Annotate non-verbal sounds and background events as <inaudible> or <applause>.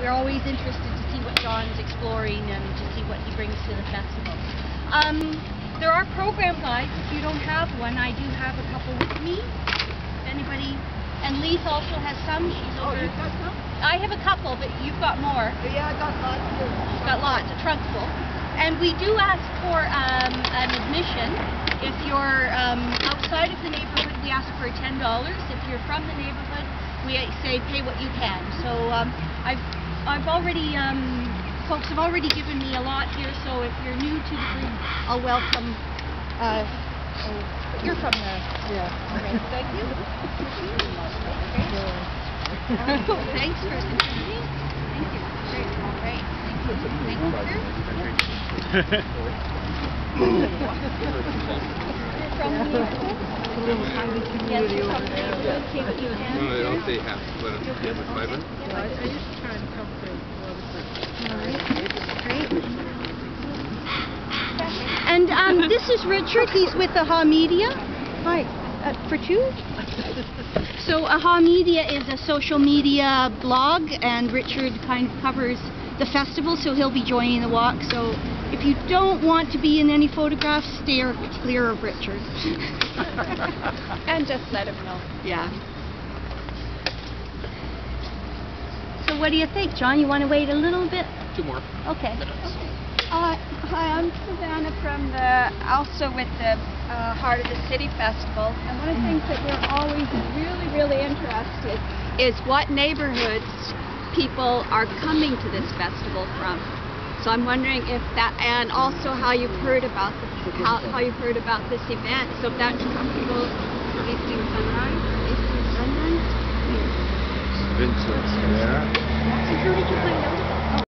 we're always interested to see what John's exploring and to see what he brings to the festival. Um, there are program guides. If you don't have one, I do have a couple with me. Anybody, and Lise also has some. She's Oh, over. you've got some? I have a couple, but you've got more. Yeah, I got lots. Got lots, a trunk full. And we do ask for um, an admission. If you're um, outside of the neighborhood, we ask for $10. If you're from the neighborhood, we say pay what you can. So um, I've, I've already, um, folks have already given me a lot here, so if you're new to the group, I'll welcome. Uh, oh, you're from the, Yeah. all right, thank you. Thanks for contributing. Thank you. Great, all right. Thank you. Thank you, sir. <laughs> From the neighborhood? Yes, you're from the neighborhood. Pay what you can. No, I don't say half, but yeah, but five hundred. Yeah, I, I used to try and come to And um, this is Richard. He's with AHA Media. Hi. Uh, for two? So AHA Media is a social media blog, and Richard kind of covers the festival, so he'll be joining the walk. So if you don't want to be in any photographs, steer clear of Richard. <laughs> <laughs> And just let him know. Yeah. So what do you think, John? You want to wait a little bit? Two more Okay. minutes. Uh, hi, I'm Savannah from the, also with the uh, Heart of the City Festival. And one of the things that we're always really, really interested is what neighborhoods people are coming to this festival from. So I'm wondering if that, and also how you've heard about the, how, how you've heard about this event. So if that's people facing sunrise, facing sunrise. Vincent's you bring them?